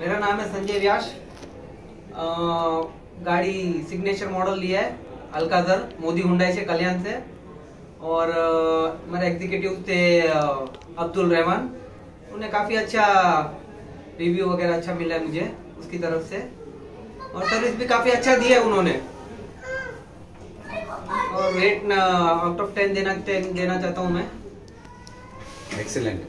मेरा नाम है संजय व्यास। गाड़ी सिग्नेचर मॉडल लिया है अलकाजर मोदी हुंडाई से, कल्याण से। और मेरे एग्जीक्यूटिव थे अब्दुल रहमान। उन्हें काफ़ी अच्छा रिव्यू वगैरह अच्छा मिला है मुझे, उसकी तरफ़ से। और सर्विस भी काफ़ी अच्छा दिया है उन्होंने। और रेट आउट ऑफ़ टेन देना टेन देना चाहता हूँ मैं। एक्सेलेंट